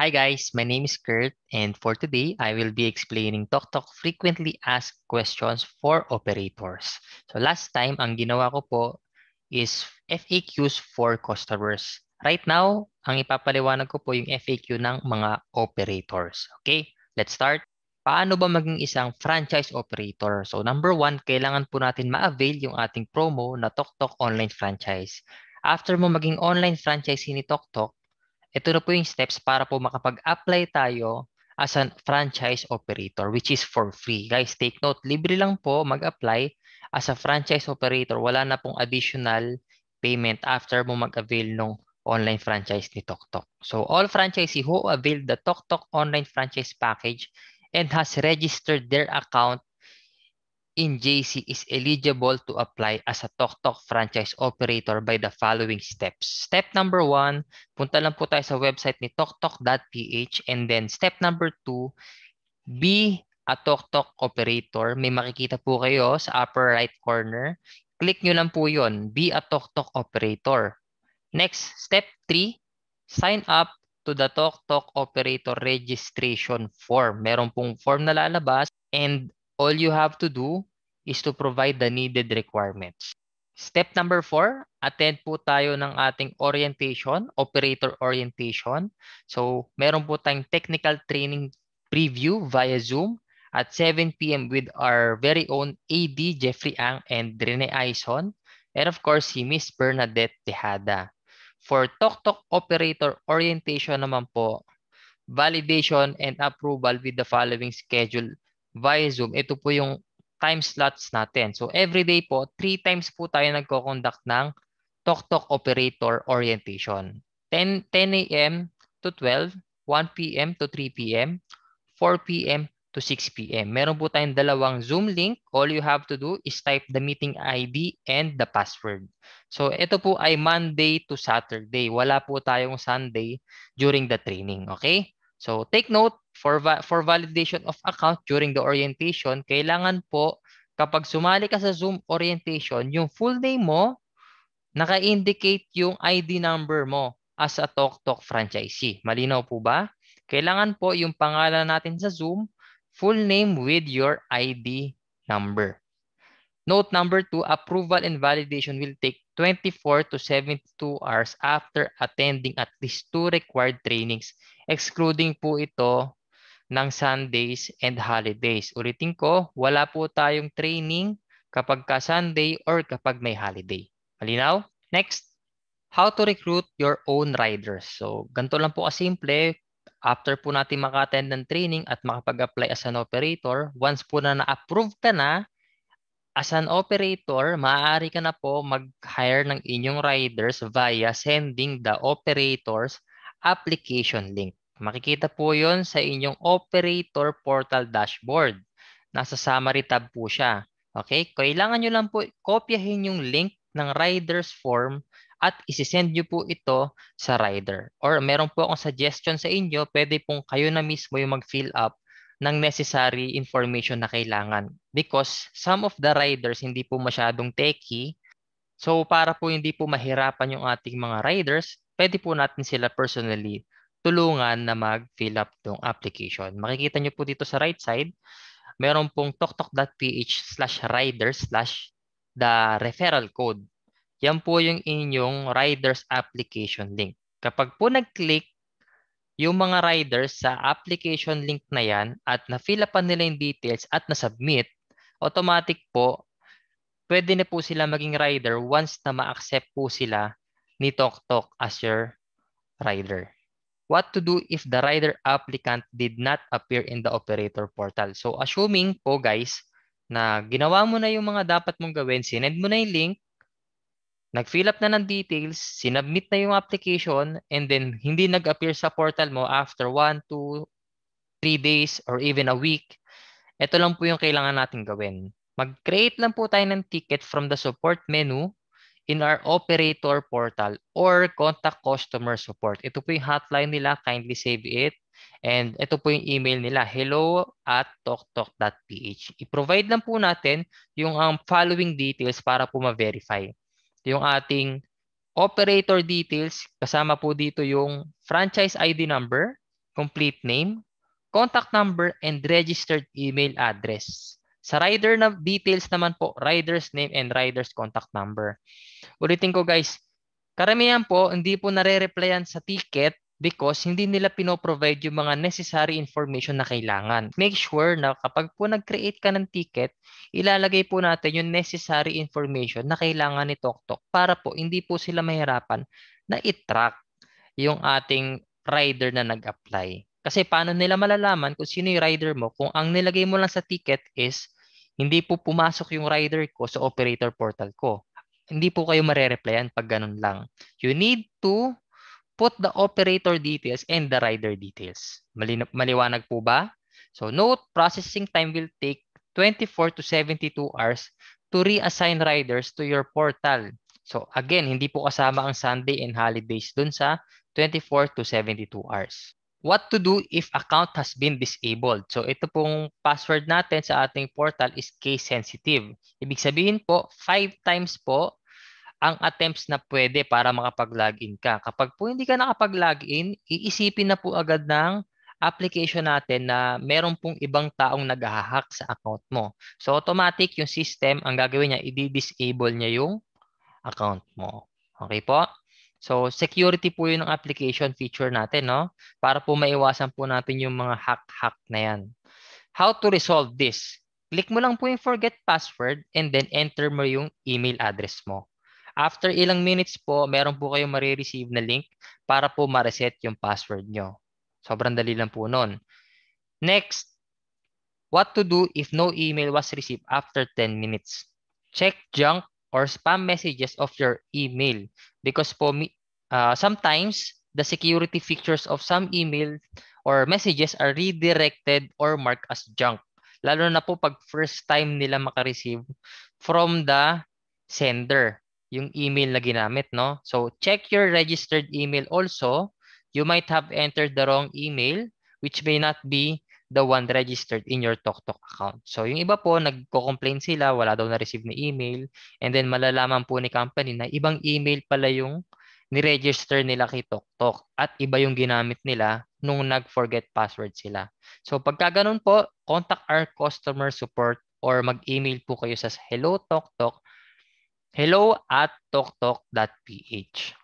Hi guys, my name is Kurt and for today, I will be explaining TokTok frequently asked questions for operators. So last time, ang ginawa ko po is FAQs for customers. Right now, ang ipapaliwanag ko po yung FAQ ng mga operators. Okay, let's start. Paano ba maging isang franchise operator? So number one, kailangan po natin ma-avail yung ating promo na TokTok Online Franchise. After mo maging online franchise ni TokTok, ito na po yung steps para po makapag-apply tayo as a franchise operator which is for free. Guys, take note, libre lang po mag-apply as a franchise operator. Wala na pong additional payment after mo mag-avail ng online franchise ni TokTok. So all franchisee who avail the TokTok online franchise package and has registered their account in JC is eligible to apply as a TokTok franchise operator by the following steps. Step number one, punta lang po tayo sa website ni toktok.ph and then step number two, be a TokTok operator. May makikita po kayo sa upper right corner. Click nyo lang po yon, be a TokTok operator. Next, step three, sign up to the TokTok operator registration form. Meron pong form na lalabas and all you have to do is to provide the needed requirements. Step number four, attend po tayo ng ating orientation, operator orientation. So, meron po tayong technical training preview via Zoom at 7 p.m. with our very own AD, Jeffrey Ang and Rene Aison. And of course, si Miss Bernadette Tejada. For TokTok operator orientation naman po, validation and approval with the following schedule via Zoom. Ito po yung time slots natin. So every day po, three times po tayo nagko-conduct ng TokTok operator orientation. 10, 10 a.m. to 12, 1 p.m. to 3 p.m., 4 p.m. to 6 p.m. Meron po tayong dalawang Zoom link. All you have to do is type the meeting ID and the password. So ito po ay Monday to Saturday. Wala po tayong Sunday during the training. Okay? So take note, for, va- for validation of account during the orientation, kailangan po kapag sumali ka sa Zoom orientation, yung full name mo, naka-indicate yung ID number mo as a TokTok franchisee. Malinaw po ba? Kailangan po yung pangalan natin sa Zoom, full name with your ID number. Note number two, approval and validation will take 24 to 72 hours after attending at least two required trainings, excluding po ito ng Sundays and holidays. Ulitin ko, wala po tayong training kapag ka Sunday or kapag may holiday. Malinaw? Next, how to recruit your own riders. So, ganito lang po kasimple. After po natin maka-attend ng training at makapag-apply as an operator, once po na na-approve ka na, as an operator, maaari ka na po mag-hire ng inyong riders via sending the operator's application link. Makikita po yon sa inyong operator portal dashboard. Nasa summary tab po siya. Okay? Kailangan nyo lang po kopyahin yung link ng rider's form at isisend nyo po ito sa rider. Or meron po akong suggestion sa inyo, pwede pong kayo na mismo yung mag-fill up ng necessary information na kailangan. Because some of the riders hindi po masyadong techy. So para po hindi po mahirapan yung ating mga riders, pwede po natin sila personally tulungan na mag-fill up tong application. Makikita nyo po dito sa right side, meron pong toktok.ph slash rider slash the referral code. Yan po yung inyong rider's application link. Kapag po nag-click yung mga riders sa application link na yan at na-fill upan nila yung details at na-submit, automatic po, pwede na po sila maging rider once na ma-accept po sila ni TokTok as your rider what to do if the rider applicant did not appear in the operator portal. So assuming po guys na ginawa mo na yung mga dapat mong gawin, sinend mo na yung link, nag-fill up na ng details, sinubmit na yung application, and then hindi nag-appear sa portal mo after 1, 2, 3 days, or even a week, ito lang po yung kailangan natin gawin. Mag-create lang po tayo ng ticket from the support menu in our operator portal or contact customer support. Ito po yung hotline nila. Kindly save it. And ito po yung email nila, hello at toktok.ph. I-provide lang po natin yung um, following details para po ma-verify. Yung ating operator details, kasama po dito yung franchise ID number, complete name, contact number, and registered email address. Sa rider na details naman po, rider's name and rider's contact number. Ulitin ko guys, karamihan po hindi po nare-replyan sa ticket because hindi nila pinoprovide yung mga necessary information na kailangan. Make sure na kapag po nag-create ka ng ticket, ilalagay po natin yung necessary information na kailangan ni TokTok para po hindi po sila mahirapan na i-track yung ating rider na nag-apply. Kasi paano nila malalaman kung sino yung rider mo kung ang nilagay mo lang sa ticket is hindi po pumasok yung rider ko sa operator portal ko. Hindi po kayo marereplyan pag ganun lang. You need to put the operator details and the rider details. Mali maliwanag po ba? So note, processing time will take 24 to 72 hours to reassign riders to your portal. So again, hindi po kasama ang Sunday and holidays dun sa 24 to 72 hours what to do if account has been disabled. So ito pong password natin sa ating portal is case sensitive. Ibig sabihin po, 5 times po ang attempts na pwede para makapag-login ka. Kapag po hindi ka nakapag-login, iisipin na po agad ng application natin na meron pong ibang taong nag-hack sa account mo. So automatic yung system, ang gagawin niya, i-disable niya yung account mo. Okay po? So, security po yun ng application feature natin, no? Para po maiwasan po natin yung mga hack-hack na yan. How to resolve this? Click mo lang po yung forget password and then enter mo yung email address mo. After ilang minutes po, meron po kayong marireceive na link para po ma-reset yung password nyo. Sobrang dali lang po nun. Next, what to do if no email was received after 10 minutes? Check junk or spam messages of your email because po uh, sometimes the security features of some email or messages are redirected or marked as junk. Lalo na po pag first time nila makareceive from the sender, yung email na ginamit, no? So, check your registered email also. You might have entered the wrong email, which may not be the one registered in your TokTok account. So yung iba po, nagko-complain sila, wala daw na-receive na email. And then malalaman po ni company na ibang email pala yung ni-register nila kay TokTok at iba yung ginamit nila nung nag-forget password sila. So pagka ganun po, contact our customer support or mag-email po kayo sa hello TokTok hello at toktok.ph.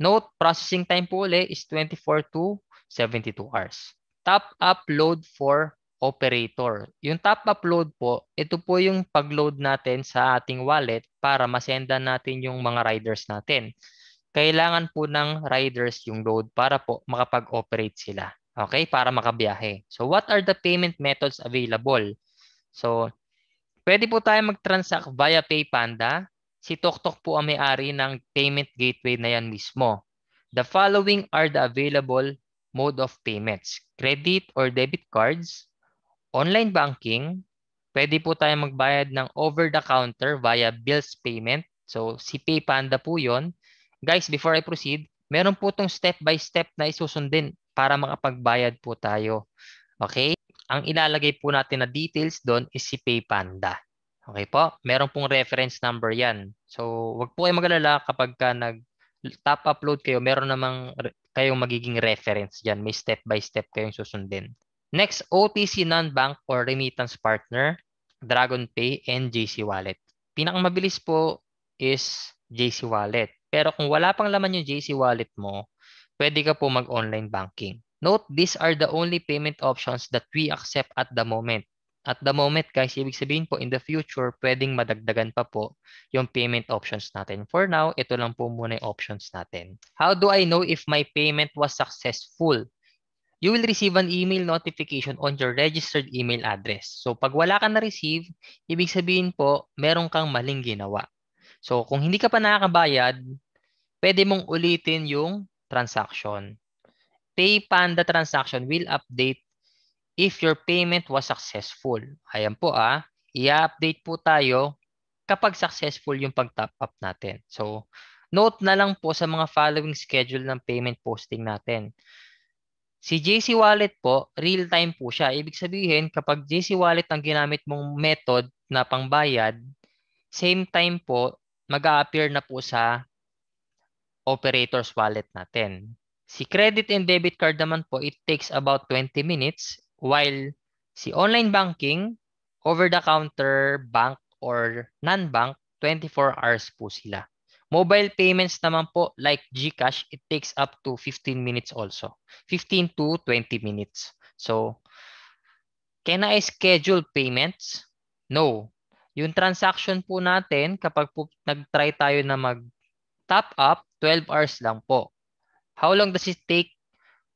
Note, processing time po ulit is 24 to 72 hours top upload for operator. Yung top upload po, ito po yung pag-load natin sa ating wallet para masendan natin yung mga riders natin. Kailangan po ng riders yung load para po makapag-operate sila. Okay? Para makabiyahe. So what are the payment methods available? So pwede po tayo mag-transact via PayPanda. Si TokTok po ang may-ari ng payment gateway na yan mismo. The following are the available mode of payments. Credit or debit cards, online banking, pwede po tayo magbayad ng over-the-counter via bills payment. So, si PayPanda po yon. Guys, before I proceed, meron po itong step-by-step na isusundin para makapagbayad po tayo. Okay? Ang ilalagay po natin na details doon is si PayPanda. Okay po? Meron pong reference number yan. So, wag po kayo magalala kapag ka nag top upload kayo, meron namang kayong magiging reference dyan. May step-by-step -step kayong susundin. Next, OTC non-bank or remittance partner, DragonPay, and JC Wallet. Pinakamabilis po is JC Wallet. Pero kung wala pang laman yung JC Wallet mo, pwede ka po mag-online banking. Note, these are the only payment options that we accept at the moment. At the moment guys, ibig sabihin po in the future, pwedeng madagdagan pa po yung payment options natin. For now, ito lang po muna yung options natin. How do I know if my payment was successful? You will receive an email notification on your registered email address. So pag wala ka na-receive, ibig sabihin po, meron kang maling ginawa. So kung hindi ka pa nakakabayad, pwede mong ulitin yung transaction. Pay Panda transaction will update if your payment was successful. Ayan po ah, i-update po tayo kapag successful yung pag-top up natin. So, note na lang po sa mga following schedule ng payment posting natin. Si JC Wallet po, real-time po siya. Ibig sabihin, kapag JC Wallet ang ginamit mong method na pangbayad, same time po, mag appear na po sa operator's wallet natin. Si credit and debit card naman po, it takes about 20 minutes while si online banking, over-the-counter bank or non-bank, 24 hours po sila. Mobile payments naman po like GCash, it takes up to 15 minutes also. 15 to 20 minutes. So, can I schedule payments? No. Yung transaction po natin, kapag po nag-try tayo na mag-top up, 12 hours lang po. How long does it take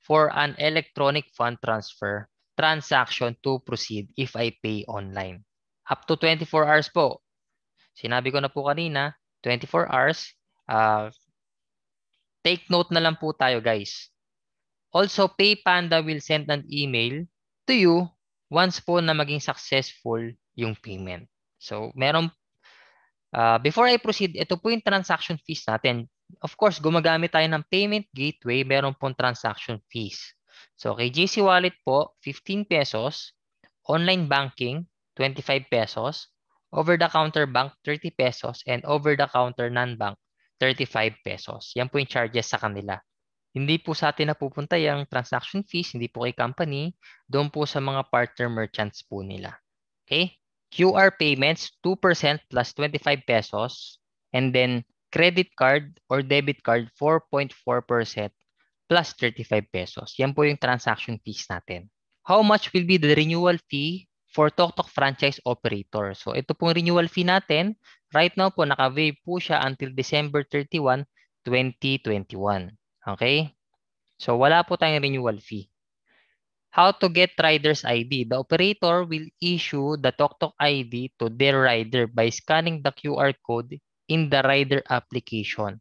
for an electronic fund transfer transaction to proceed if I pay online? Up to 24 hours po. Sinabi ko na po kanina, 24 hours. Uh, take note na lang po tayo guys. Also, PayPanda will send an email to you once po na maging successful yung payment. So, meron, uh, before I proceed, ito po yung transaction fees natin. Of course, gumagamit tayo ng payment gateway, meron pong transaction fees. So, kay GC Wallet po, 15 pesos. Online banking, 25 pesos. Over-the-counter bank, 30 pesos. And over-the-counter non-bank, 35 pesos. Yan po yung charges sa kanila. Hindi po sa atin napupunta yung transaction fees, hindi po kay company. Doon po sa mga partner merchants po nila. Okay? QR payments, 2% plus 25 pesos. And then, credit card or debit card 4.4% plus 35 pesos. Yan po yung transaction fees natin. How much will be the renewal fee for TokTok franchise operator? So ito pong renewal fee natin, right now po naka-waive po siya until December 31, 2021. Okay? So wala po tayong renewal fee. How to get rider's ID? The operator will issue the TokTok ID to their rider by scanning the QR code in the rider application.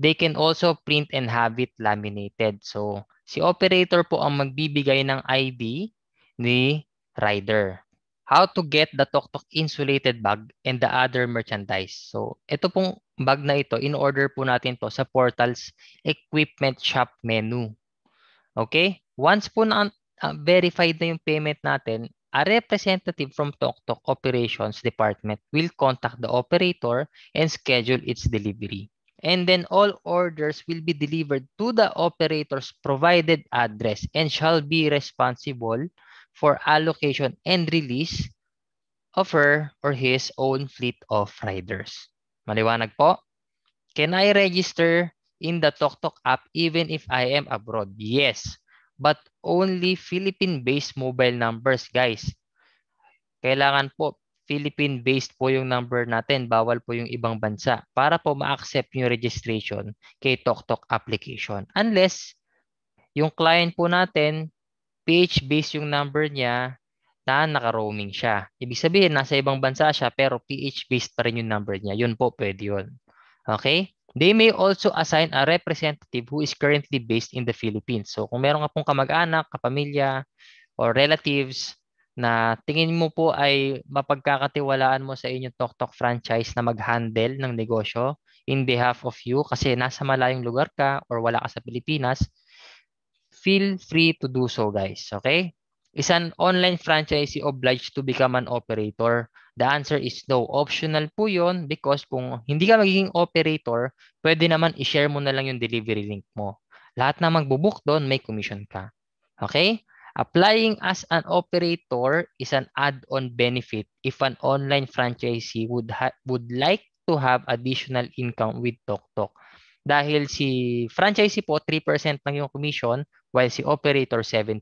They can also print and have it laminated. So, si operator po ang magbibigay ng ID ni rider. How to get the Tok insulated bag and the other merchandise. So, ito pong bag na ito, in order po natin to sa portal's equipment shop menu. Okay? Once po na uh, verified na yung payment natin, a representative from TokTok Operations Department will contact the operator and schedule its delivery. And then all orders will be delivered to the operator's provided address and shall be responsible for allocation and release of her or his own fleet of riders. Maliwanag po? Can I register in the TokTok app even if I am abroad? Yes but only Philippine-based mobile numbers, guys. Kailangan po Philippine-based po yung number natin. Bawal po yung ibang bansa para po ma-accept yung registration kay TokTok application. Unless yung client po natin, PH-based yung number niya na naka-roaming siya. Ibig sabihin, nasa ibang bansa siya pero PH-based pa rin yung number niya. Yun po, pwede yun. Okay? They may also assign a representative who is currently based in the Philippines. So kung meron ka pong kamag-anak, kapamilya, or relatives na tingin mo po ay mapagkakatiwalaan mo sa inyong TokTok franchise na mag-handle ng negosyo in behalf of you kasi nasa malayong lugar ka or wala ka sa Pilipinas, feel free to do so guys. Okay? Is an online franchisee obliged to become an operator? The answer is no. Optional po yon because kung hindi ka magiging operator, pwede naman i-share mo na lang yung delivery link mo. Lahat na magbubook doon, may commission ka. Okay? Applying as an operator is an add-on benefit if an online franchisee would would like to have additional income with TokTok. Dahil si franchisee po 3% lang yung commission while si operator 7%.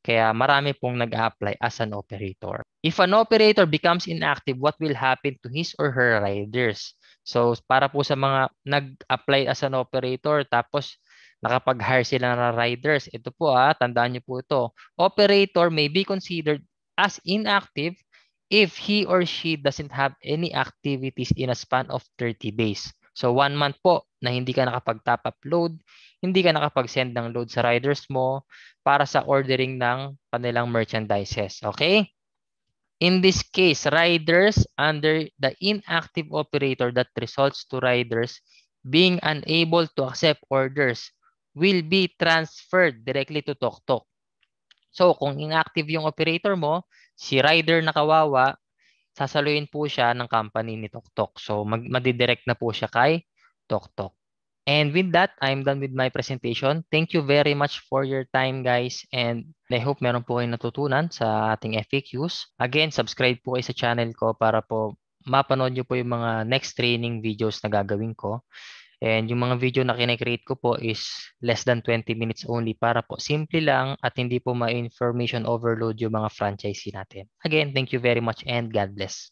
Kaya marami pong nag-apply as an operator. If an operator becomes inactive, what will happen to his or her riders? So para po sa mga nag-apply as an operator tapos nakapag-hire sila ng riders, ito po ah, tandaan niyo po ito. Operator may be considered as inactive if he or she doesn't have any activities in a span of 30 days. So one month po na hindi ka nakapag-top up load, hindi ka nakapag-send ng load sa riders mo para sa ordering ng kanilang merchandises. Okay? In this case, riders under the inactive operator that results to riders being unable to accept orders will be transferred directly to TokTok. So, kung inactive yung operator mo, si rider na kawawa, sasaluin po siya ng company ni TokTok. So, mag madidirect na po siya kay TokTok. And with that, I'm done with my presentation. Thank you very much for your time, guys. And I hope meron po kayong natutunan sa ating FAQs. Again, subscribe po kayo sa channel ko para po mapanood nyo po yung mga next training videos na gagawin ko. And yung mga video na kinecreate ko po is less than 20 minutes only para po simple lang at hindi po ma-information overload yung mga franchisee natin. Again, thank you very much and God bless.